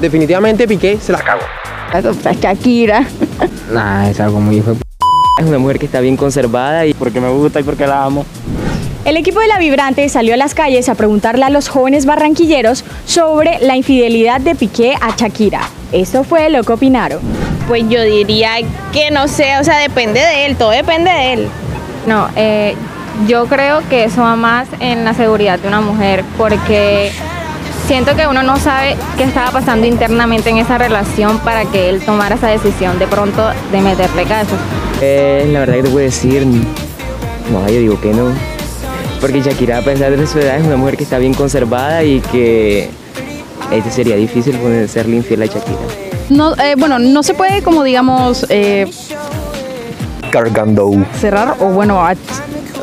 definitivamente Piqué se la cagó. Eso fue Shakira. Nah, es algo muy hijo de p- Es una mujer que está bien conservada y porque me gusta y porque la amo. El equipo de La Vibrante salió a las calles a preguntarle a los jóvenes barranquilleros sobre la infidelidad de Piqué a Shakira. Esto fue lo que opinaron. Pues yo diría que no sé, o sea, depende de él, todo depende de él. No, eh, yo creo que eso va más en la seguridad de una mujer, porque siento que uno no sabe qué estaba pasando internamente en esa relación para que él tomara esa decisión de pronto de meterle caso. Eh, la verdad que te puedo decir, no, yo digo que no. Porque Shakira, a pesar de su edad, es una mujer que está bien conservada y que este sería difícil serle infiel a Shakira. No, eh, bueno, no se puede como digamos eh, Cargando. cerrar o bueno,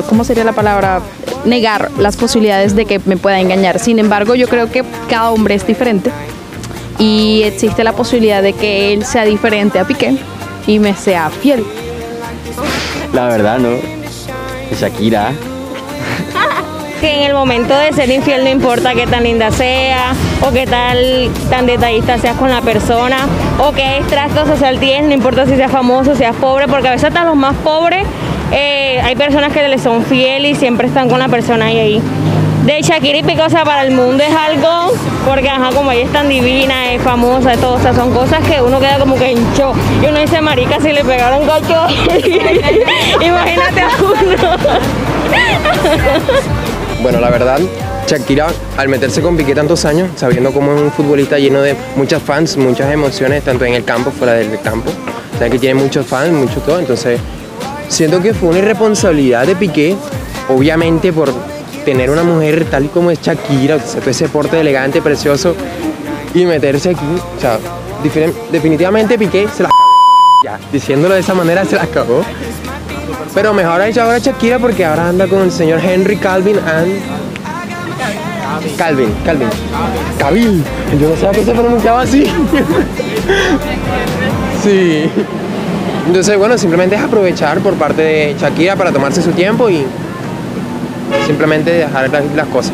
¿cómo sería la palabra? Negar las posibilidades de que me pueda engañar. Sin embargo, yo creo que cada hombre es diferente y existe la posibilidad de que él sea diferente a Piqué y me sea fiel. La verdad, no. Shakira. Que en el momento de ser infiel no importa qué tan linda sea, o qué tal tan detallista seas con la persona, o qué extracto social tienes, no importa si seas famoso, seas pobre, porque a veces hasta los más pobres eh, hay personas que les son fieles y siempre están con la persona ahí. ahí. De Shakira y sea, para el mundo es algo, porque ajá, como ella es tan divina, es famosa, todo, o sea, son cosas que uno queda como que en shock. Y uno dice, marica, si le pegaron cacho, imagínate a. Bueno, la verdad, Shakira, al meterse con Piqué tantos años, sabiendo cómo es un futbolista lleno de muchas fans, muchas emociones, tanto en el campo, fuera del campo, o sea que tiene muchos fans, mucho todo, entonces siento que fue una irresponsabilidad de Piqué, obviamente por tener una mujer tal como es Shakira, o ese porte elegante, precioso, y meterse aquí, o sea, definitivamente Piqué se la. Ya, diciéndolo de esa manera se la acabó. Pero mejor ha hecho ahora Shakira porque ahora anda con el señor Henry Calvin and... Calvin, Calvin. Cabil. Yo no sabía que se pronunciaba así. sí. Entonces, bueno, simplemente es aprovechar por parte de Shakira para tomarse su tiempo y simplemente dejar las, cosas.